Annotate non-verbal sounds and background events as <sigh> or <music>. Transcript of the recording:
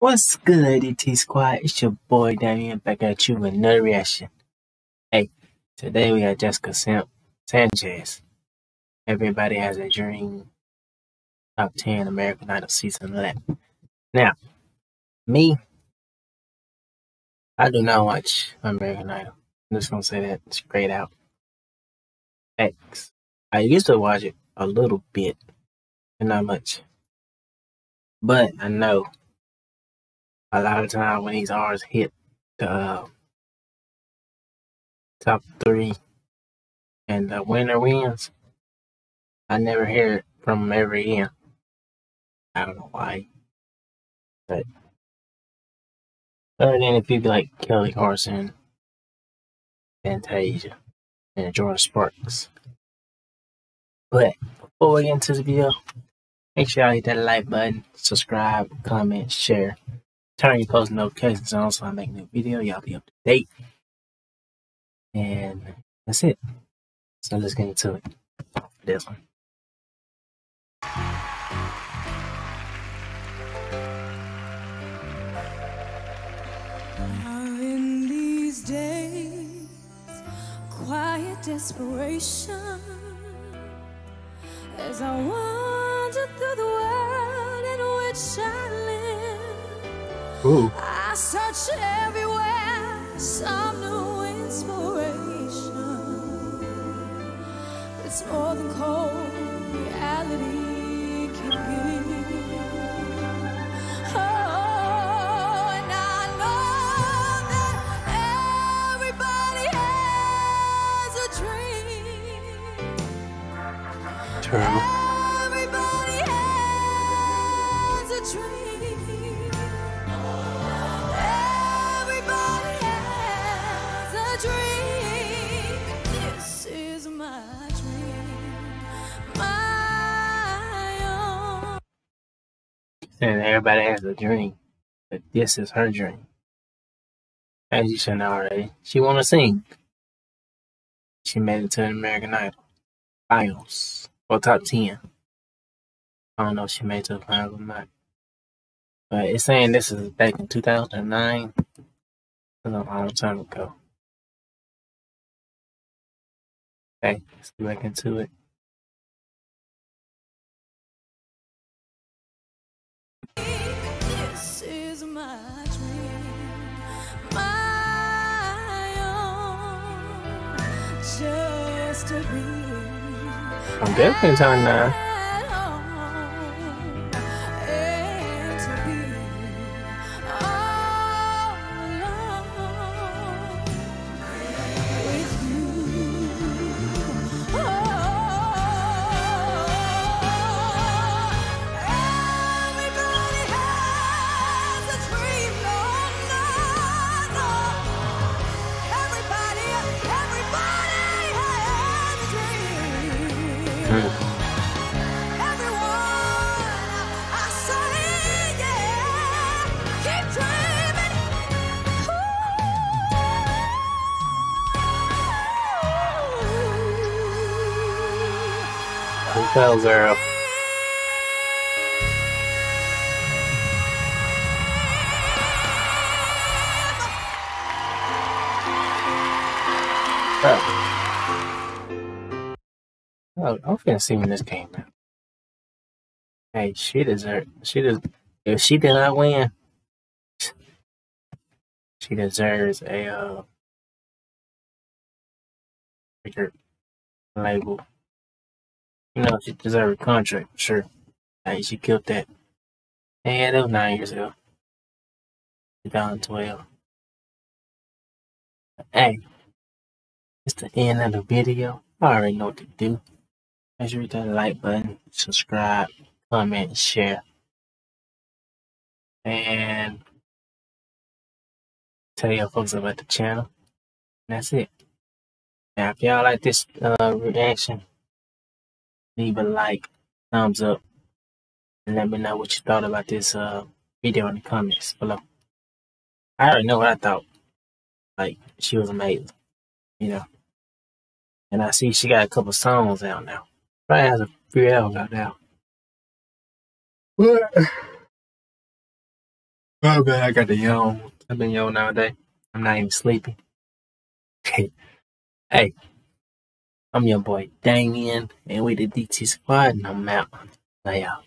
What's good, DT Squad? It's your boy Damion back at you with another reaction. Hey, today we got Jessica Sim- Sanchez. Everybody has a dream. Top 10 American Idol season 11. Now, me, I do not watch American Idol. I'm just gonna say that straight out. X. I used to watch it a little bit, but not much. But I know a lot of time when these R's hit the uh, top three and the winner wins, I never hear it from them ever again. I don't know why. But other than if you like Kelly Clarkson, Fantasia, and Jordin Sparks. But before we get into the video, make sure y'all hit that like button, subscribe, comment, share turn your post notifications on so I make a new video. Y'all be up to date. And that's it. So let's get into it. This one. In these days, quiet desperation as I wander through the world in which I. Ooh. I search everywhere, some new inspiration. It's more than cold reality can give. Oh, And everybody has a dream. But this is her dream. As you should know already. She wanna sing. She made it to American Idol. Finals. Or top ten. I don't know if she made it to the finals or not. But it's saying this is back in 2009. That's a long time ago. Okay, let's get back into it. I'm definitely turning nine. Hotel girl. Oh. Oh, I'm finna see when this game. Hey, she deserves. She does. If she did not win, she deserves a uh label. You know, she deserves a contract, sure. Hey, she killed that. Yeah, that was nine years ago. 2012. Hey, it's the end of the video. I already know what to do. Make sure you hit that like button, subscribe, comment, share, and tell your folks about the channel. And that's it. Now, if y'all like this uh, reaction, leave a like, thumbs up, and let me know what you thought about this uh, video in the comments below. I already know what I thought. Like, she was amazing, you know. And I see she got a couple songs out now. Probably has a few albums out now. But Oh man, I got the yawn. I've been yawning all day. I'm not even sleepy. <laughs> hey, I'm your boy Damion, and we the DT Squad, and I'm out. Lay out.